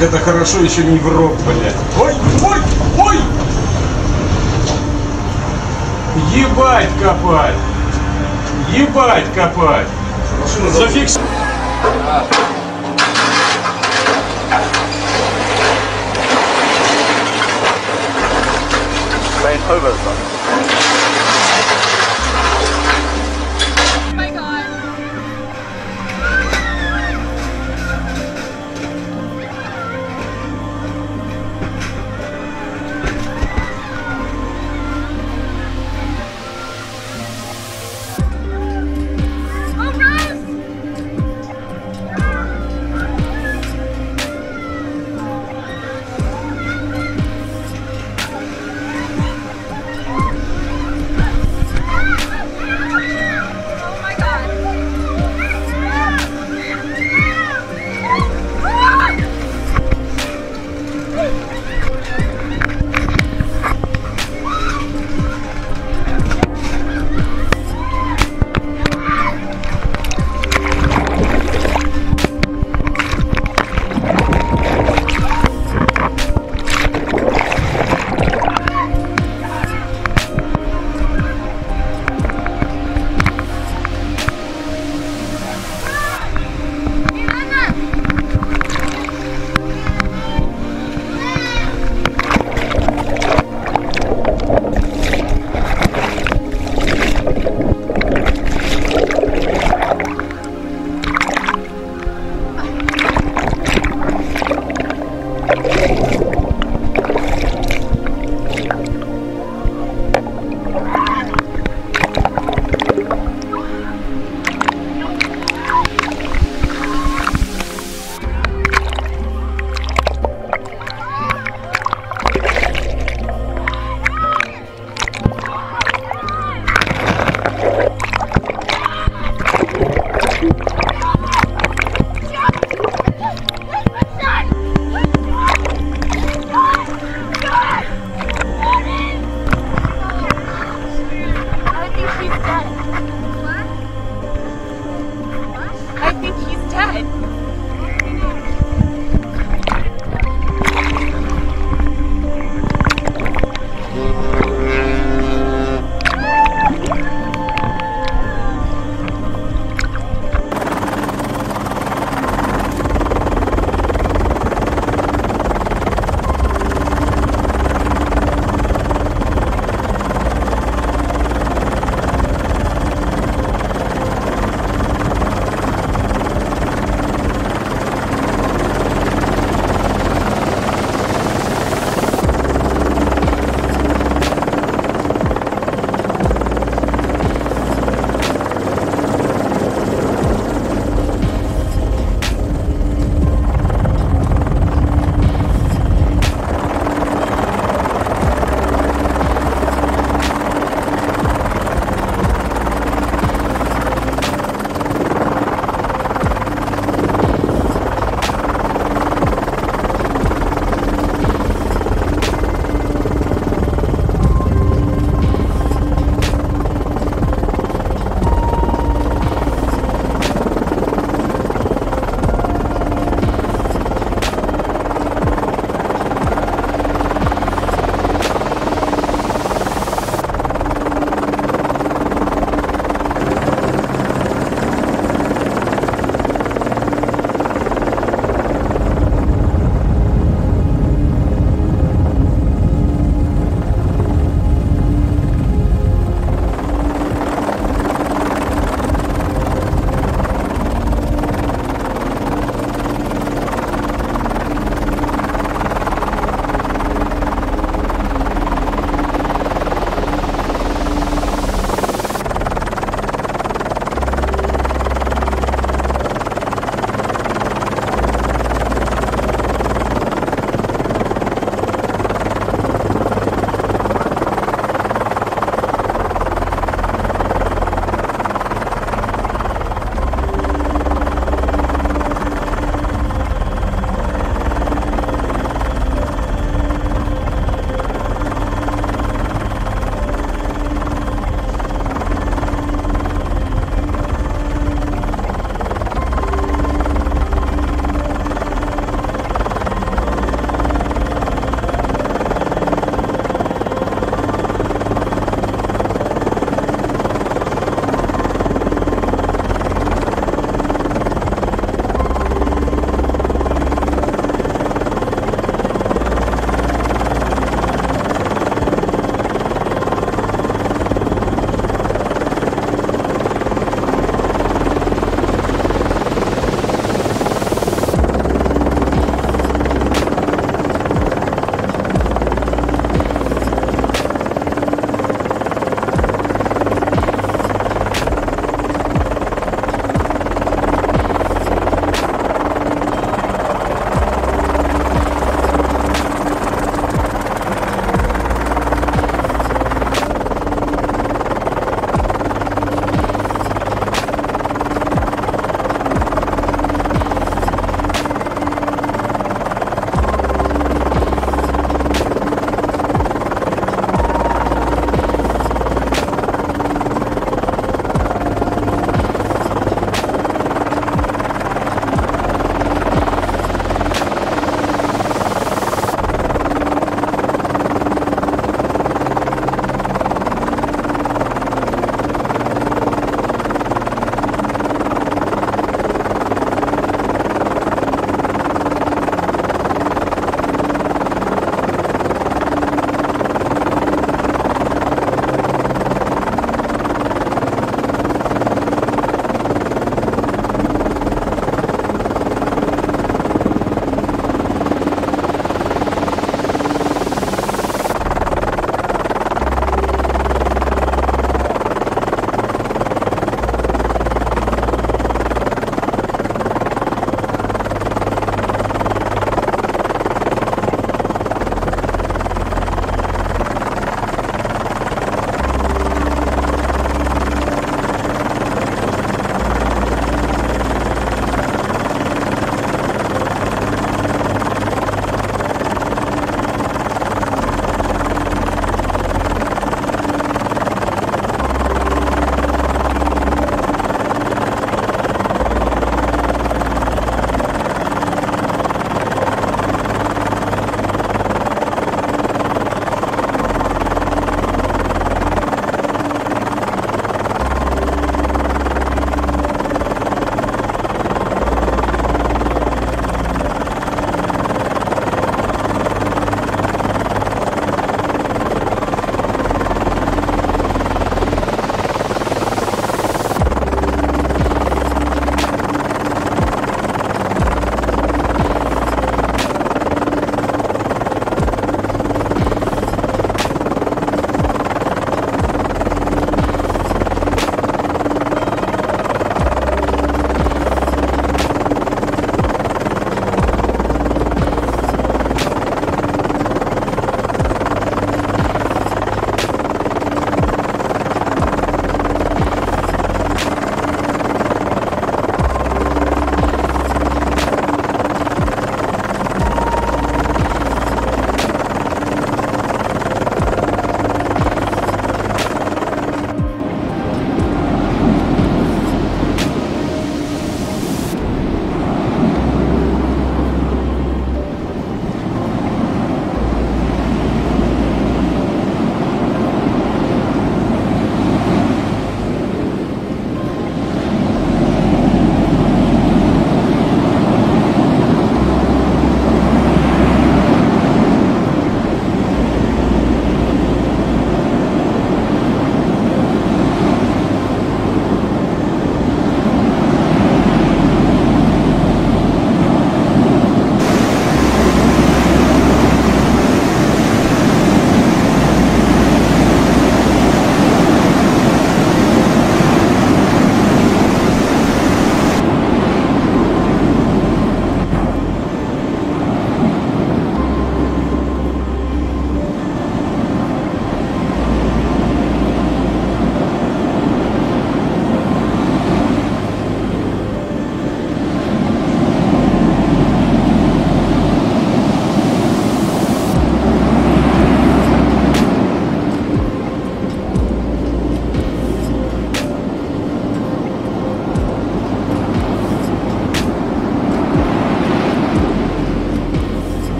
Как это хорошо еще не в рот, блядь. Ой, ой, ой! Ебать копать! Ебать копать! Зафиксировать. Over,